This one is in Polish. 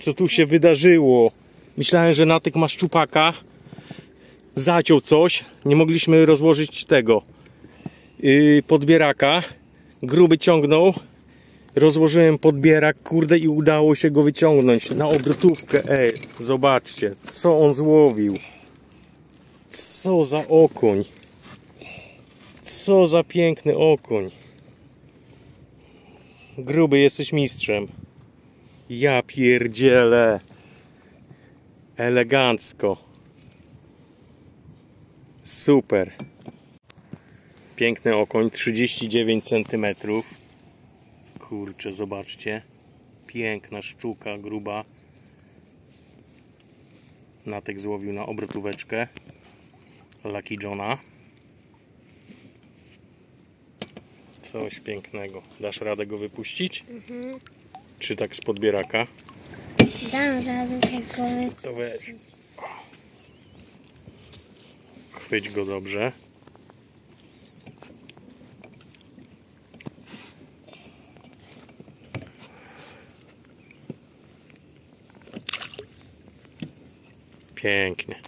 co tu się wydarzyło. Myślałem, że Natek ma szczupaka. Zaciął coś. Nie mogliśmy rozłożyć tego yy, podbieraka. Gruby ciągnął. Rozłożyłem podbierak, kurde, i udało się go wyciągnąć na obrotówkę. Ej, zobaczcie, co on złowił. Co za okoń. Co za piękny okoń. Gruby, jesteś mistrzem. Ja pierdzielę. Elegancko. Super. Piękny okoń, 39 cm. Kurczę, zobaczcie. Piękna szczuka, gruba. Natek złowił na obrotóweczkę. Lucky Johna. Coś pięknego. Dasz radę go wypuścić? Czy tak z podbieraka? Dam radę tego To weź. Chwyć go dobrze. Pięknie.